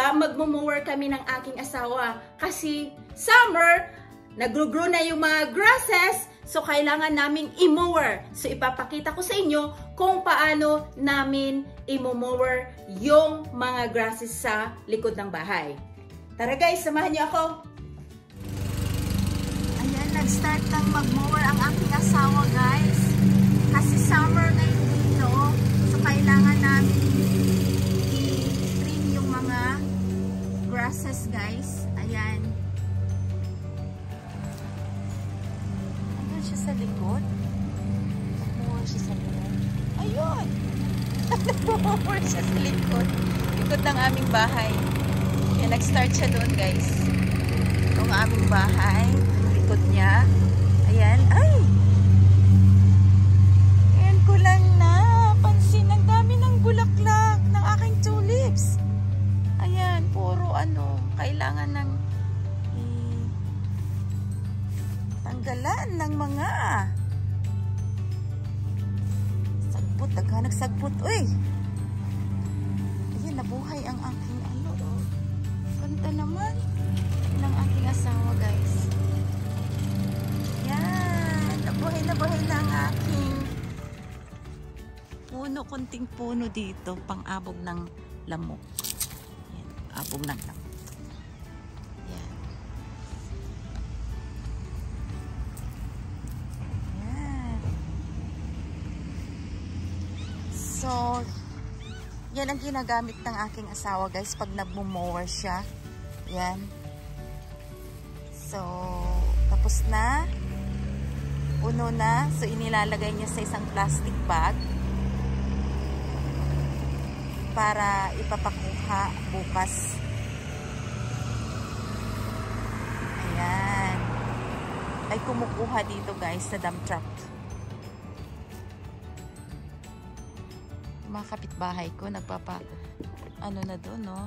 baba, magmo-mower kami ng aking asawa. Kasi summer, nagro-grow na yung mga grasses, so kailangan naming i-mower. So ipapakita ko sa inyo kung paano namin i-mower yung mga grasses sa likod ng bahay. Tara guys, samahan niyo ako. Ayan, nag-start ng mag-mower ang aking asawa guys. Kasi summer ngayon dito, so kailangan namin grasses guys. Ayan. Ayan siya sa likod. Nag-mower siya sa likod. Ayun! Nag-mower siya sa likod. Likod ng aming bahay. Ayan, nag-start siya doon guys. Itong aming bahay. Ang likod niya. Ayan. Ay! Ayan ko tanggalan ng mga sagbot, naghanag sagbot. Uy! Ayan, nabuhay ang aking ano. oh. Ganda naman ng aking asawa, guys. Yan. Nabuhay na buhay na ang aking puno, kunting puno dito. Pang-abog ng lamok. Yan. Abog ng lamok. Yan ang ginagamit ng aking asawa guys pag nagmo-mower siya. Yan. So, tapos na. Uno na. So, inilalagay niya sa isang plastic bag para ipapakuha bukas. Ayan. Ay kumukuha dito guys sa dump truck. Mga kapitbahay ko nagpapa ano na doon no.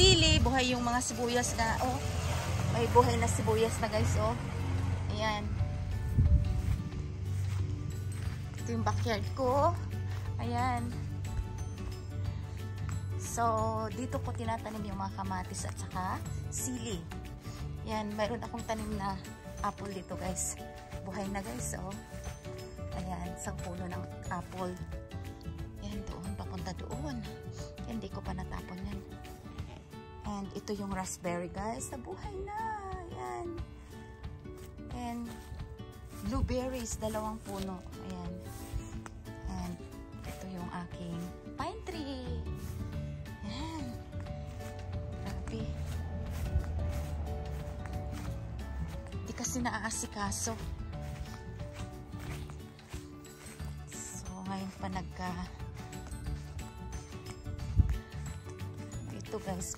Sili, buhay yung mga sibuyas na, oh, may buhay na sibuyas na guys, oh. Ayan. Ito yung backyard ko. Ayan. So, dito ko tinatanim yung mga kamatis at saka sili. Yan, mayroon akong tanim na apple dito guys. Buhay na guys, oh. Ayan, isang puno ng apple. Yan, doon, papunta doon. Hindi ko pa natapon yan. And ito yung raspberry guys, nabuhay na. Ayan. And blueberries, dalawang puno. Ayan. And ito yung aking pine tree. Ayan. Grabe. Di kasi naaasikaso. So, ngayon pa nagka... Ito guys.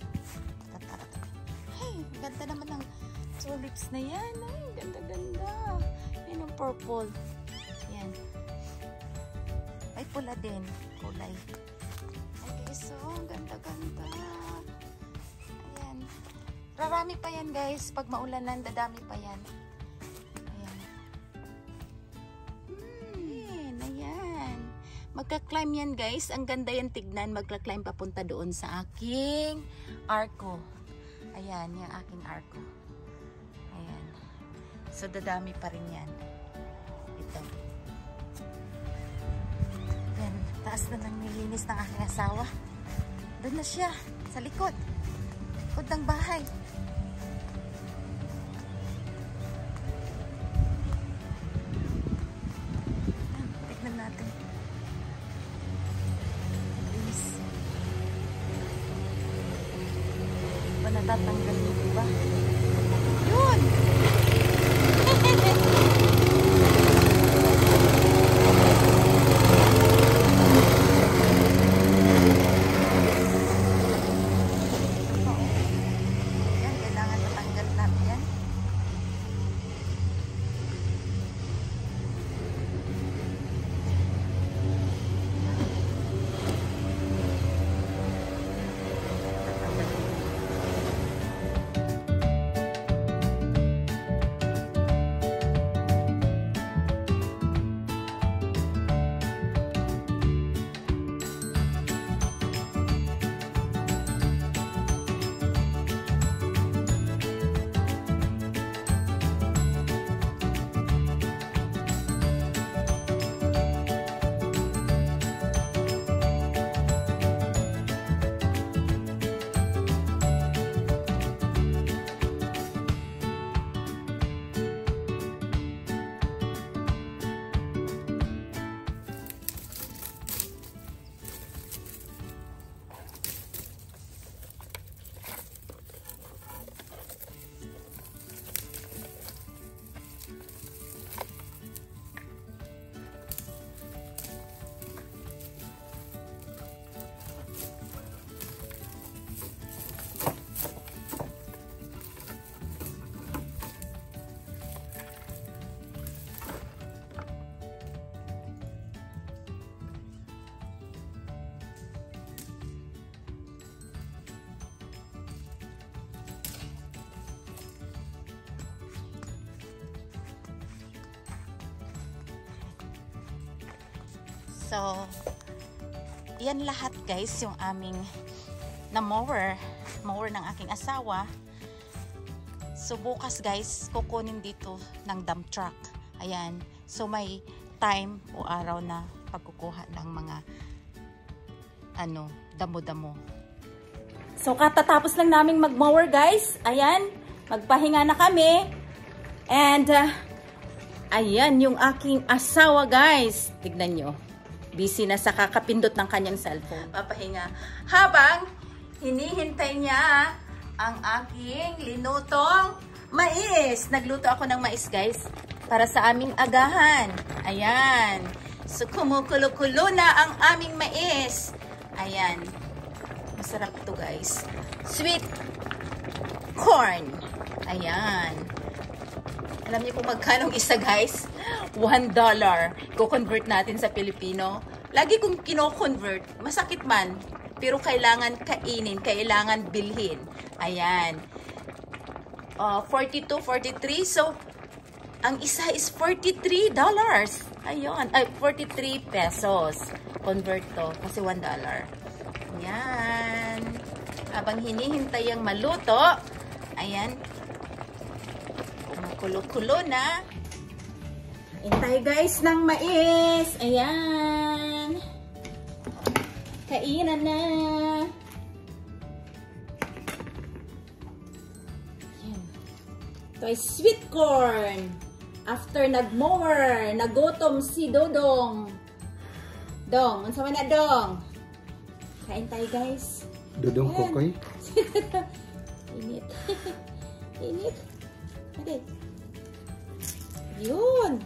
Ganda naman ng tulips na yan. Ay, ganda-ganda. Yan yung purple. Yan. May pula din. Kulay. Okay, so, ganda-ganda. Ayan. Rarami pa yan, guys. Pag maulanan, dadami pa yan. Ayan. Hmm, ayan. Magka-climb yan, guys. Ang ganda yan tignan. Magka-climb papunta doon sa aking arko. Ayan, yung aking arko. Ayan. So, dadami pa rin yan. Ito. Then, taas na nang nilinis ng aking asawa. Doon na siya, sa likod. Likod ng bahay. So, yan lahat guys, yung aming na mower, mower ng aking asawa. So, bukas guys, kukunin dito ng dump truck. Ayan. So, may time o araw na pagkukuha ng mga ano, damo-damo. So, katatapos lang naming mag-mower guys. Ayan. Magpahinga na kami. And, uh, ayan yung aking asawa guys. Tignan nyo. Busy na sa kakapindot ng kanyang cellphone. Papahinga. Habang hinihintay niya ang aking linutong mais. Nagluto ako ng mais guys para sa aming agahan. Ayan. So kumukulo-kulo na ang aming mais. Ayan. Masarap to guys. Sweet. corn. Ayan. Alam niyo kung magkano isa guys? $1. Ko-convert natin sa Pilipino. Lagi kong kino-convert. Masakit man. Pero kailangan kainin. Kailangan bilhin. Ayan. Uh, 42, 43. So, ang isa is $43. Ayun. Ay, 43 pesos. Convert to. Kasi $1. Ayan. Habang hinihintay ang maluto, ayan, kumukulo-kulo na. Hintay guys ng mais. Ayan. Kainan na. Ayan. Ito ay sweet corn. After nag-mower, nagutom si Dodong. Dong, ang sama na Dong. Kain tayo guys. Dudong Ayan. kokoy. Init. Init. Okay. Yun.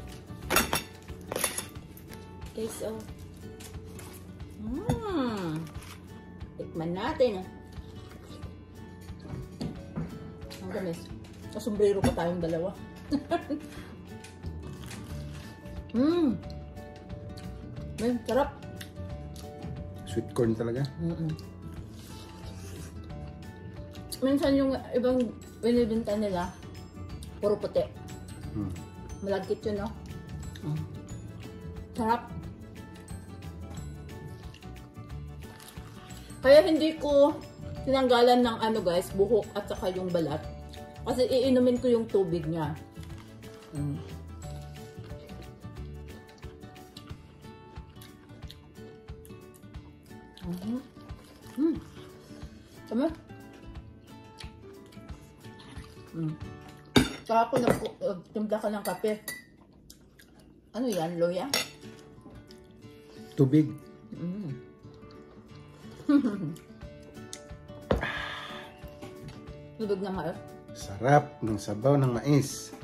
Guys, oh. Mmm. Tikman natin. ah. Ang gamis. Kasombrero pa tayong dalawa. Mmm. Ay, sarap. Sweet corn talaga. Mm-mm. Minsan yung ibang binibinta nila, puro puti. Hmm. Malagkit yun, no? Mm. Sarap. Kaya hindi ko tinanggalan ng ano guys, buhok at saka yung balat. Kasi iinumin ko yung tubig niya. Mm. Mhm. Mm. Tama? Mm. Saka ako nagtimpla ka ng kape. Ano yan, loya? Tubig. Mm. Lubog na nga. Sarap ng sabaw ng mais.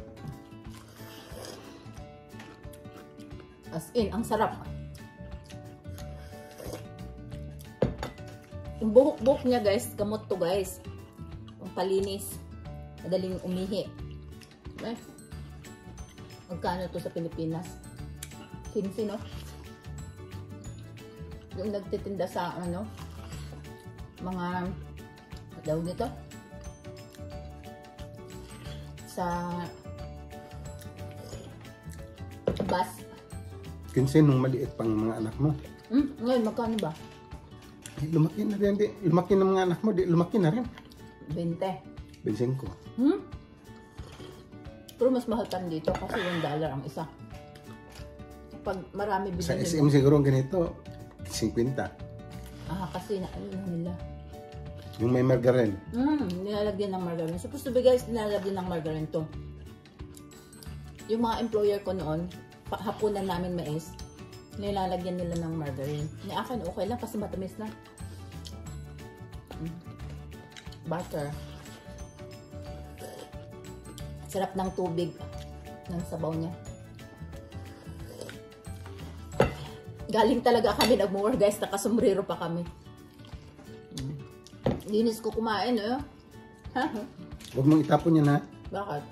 As in, ang sarap. Yung buhok-buhok niya guys, gamot to guys. Ang palinis. Madaling umihi. Eh, magkano to sa Pilipinas? 15, no? Yung nagtitinda sa ano, mga, daw nito? Sa bus. Kinsin nung maliit pang mga anak mo. Hmm, ngayon, magkano ba? Eh, lumaki na rin. Di, lumaki ng mga anak mo. Di, lumaki na rin. 20. 25. Hmm? Pero mas mahal pa dito kasi yung dollar ang isa. Pag marami Sa bilhin SM siguro ang ganito, 50. Ah, kasi na ano nila. Yung may margarine. Hmm, nilalagyan ng margarine. Supposed to be guys, nilalagyan ng margarine to. Yung mga employer ko noon, pa- hapunan namin mais, nilalagyan nila ng margarine. Ni akin, okay lang kasi matamis na. Mm. Butter. Sarap ng tubig ng sabaw niya. Galing talaga kami nag-mower guys, nakasombrero pa kami. Mm. Linis ko kumain, eh. Huwag mong itapon yan ha. Bakit?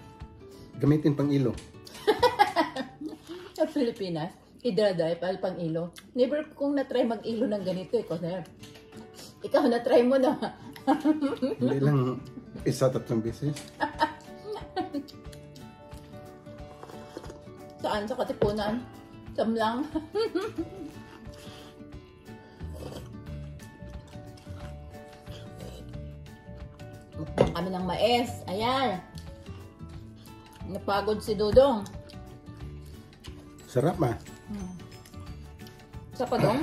Gamitin pang ilo. Sa Pilipinas, idradry pa pang ilo. Never kong na-try mag-ilo ng ganito eh. Kasi ikaw na-try mo na. Hindi lang isa tatlong beses. Saan? Sa Katipunan? Samlang? Mukbang kami ng mais. Ayan. Napagod si Dodong. Sarap ah. Hmm. Sa padong?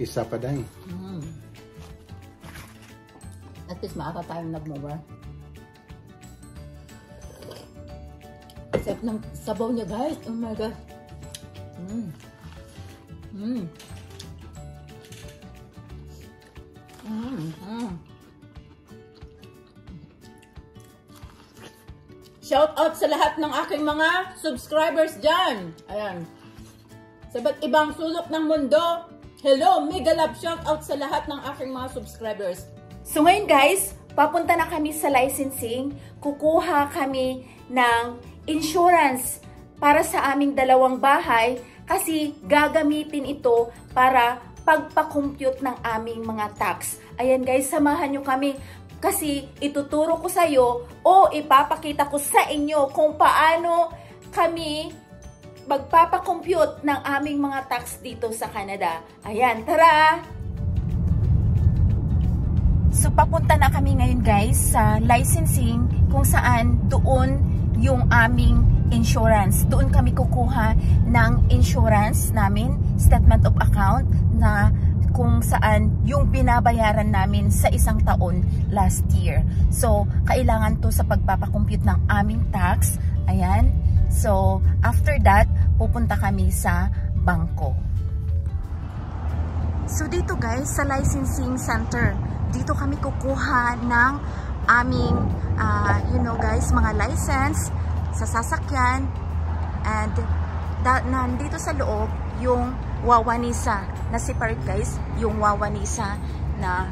Isa pa dahil. Mm. At least maaga tayong nag-mower. Sarap ng sabaw niya guys. Oh my God. Mm. Mm. Mm. Shout out sa lahat ng aking mga subscribers dyan. Ayan. Sa iba't ibang sulok ng mundo. Hello, mega love shout out sa lahat ng aking mga subscribers. So ngayon guys, papunta na kami sa licensing, kukuha kami ng insurance para sa aming dalawang bahay kasi gagamitin ito para pagpa-compute ng aming mga tax. Ayan guys, samahan nyo kami kasi ituturo ko sa iyo o ipapakita ko sa inyo kung paano kami magpapa-compute ng aming mga tax dito sa Canada. Ayan, tara! So, papunta na kami ngayon guys sa licensing kung saan doon yung aming insurance. Doon kami kukuha ng insurance namin, statement of account na kung saan yung binabayaran namin sa isang taon last year. So, kailangan to sa pagpapakompute ng aming tax. Ayan. So, after that, pupunta kami sa bangko. So, dito guys, sa licensing center, dito kami kukuha ng aming, uh, you know guys, mga license sa sasakyan and da, nandito sa loob yung Wawanisa na separate guys, yung Wawanisa na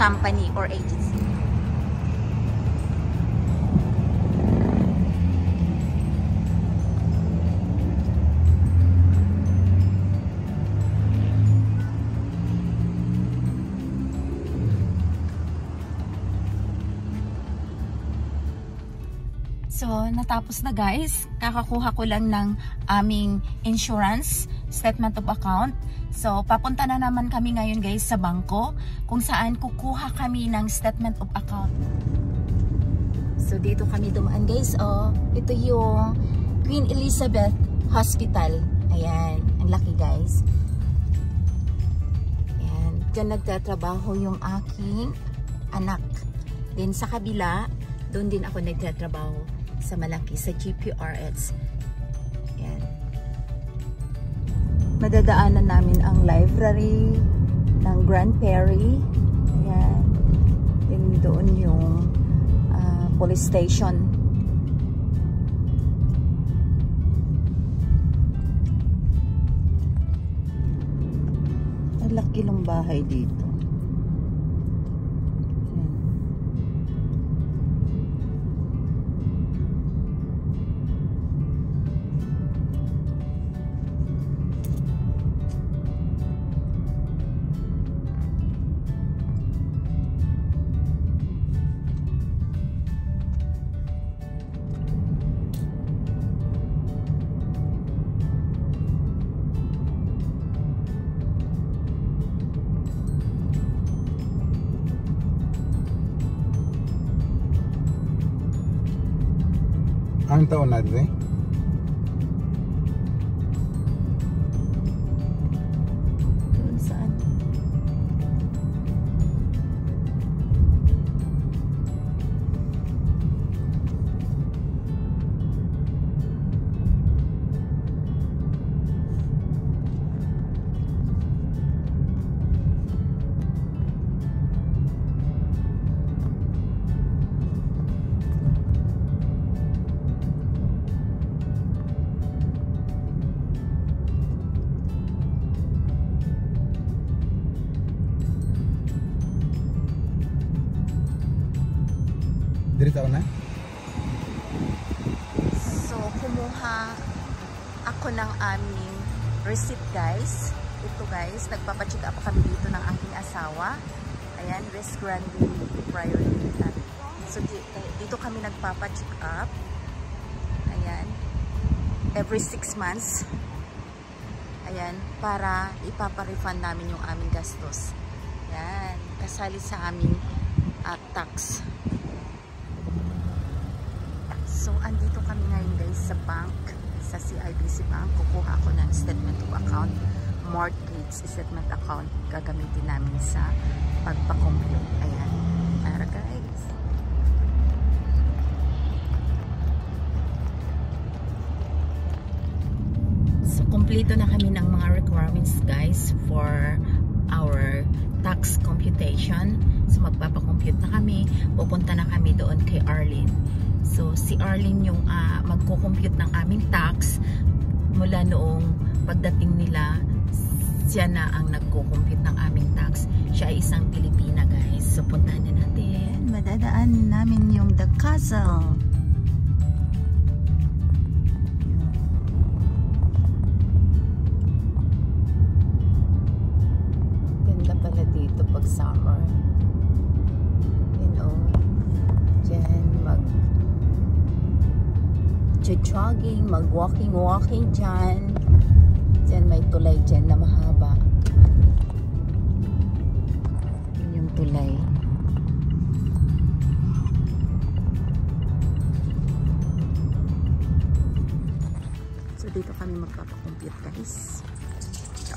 company or agency. So, natapos na guys. Kakakuha ko lang ng aming insurance statement of account. So, papunta na naman kami ngayon guys sa bangko kung saan kukuha kami ng statement of account. So, dito kami dumaan guys. Oh, ito yung Queen Elizabeth Hospital. Ayan. Ang laki guys. Ayan. Diyan nagtatrabaho yung aking anak. Then sa kabila, doon din ako nagtatrabaho sa malaki, sa GPRS. Yan. Madadaanan namin ang library ng Grand Prairie. Yan. Then doon yung uh, police station. Ang laki ng bahay dito. Anong taon natin eh? Guys. Nagpapacheck up kami dito ng aking asawa. Ayan, West Grande Priority. So, dito kami nagpapacheck up. Ayan. Every 6 months. Ayan, para ipapa-refund namin yung aming gastos. Ayan, kasali sa aming uh, tax. So, andito kami ngayon guys sa bank, sa CIBC Bank. Kukuha ako ng statement of account, mortgage statement account. Gagamitin namin sa pagpa-compute. Ayan. Para guys. So, kompleto na kami ng mga requirements guys for our tax computation. So, magpapakompute na kami. Pupunta na kami doon kay Arlene. So, si Arlene yung uh, magko-compute ng aming tax mula noong pagdating nila siya na ang nagko-compute ng aming tax. Siya ay isang Pilipina guys. So, puntahan na natin. madadaanan namin yung The Castle. Ganda pala dito pag summer. You know, dyan mag jogging, mag walking walking. Dyan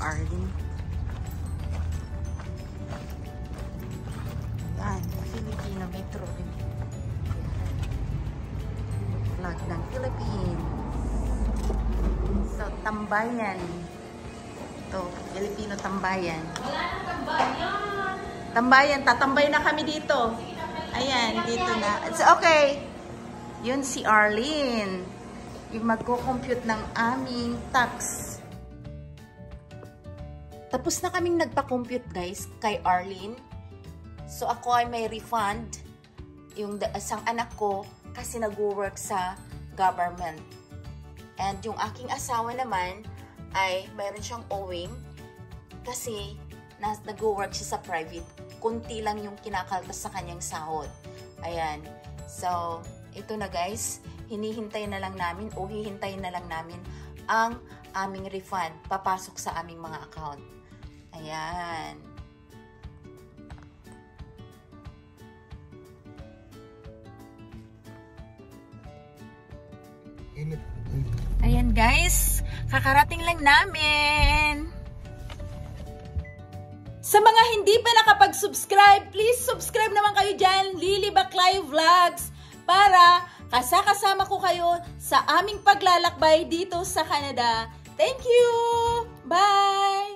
Arlene. Yan, Filipino Metro. Flag ng Philippines. So, tambayan. Ito, Filipino tambayan. Wala nang tambayan. Tambayan, tatambay na kami dito. Ayan, dito na. It's okay. Yun si Arlene. Yung magko-compute ng aming tax. Tapos na kaming nagpa-compute guys kay Arlene. So ako ay may refund yung isang anak ko kasi nag-work sa government. And yung aking asawa naman ay mayroon siyang owing kasi na, nag-work siya sa private. Kunti lang yung kinakaltas sa kanyang sahod. Ayan. So, ito na guys. Hinihintay na lang namin o hihintayin na lang namin ang aming refund papasok sa aming mga account. Ayan. Ayan guys. Kakarating lang namin. Sa mga hindi pa nakapag-subscribe, please subscribe naman kayo dyan, Lily Baklay Vlogs, para kasakasama ko kayo sa aming paglalakbay dito sa Canada. Thank you! Bye!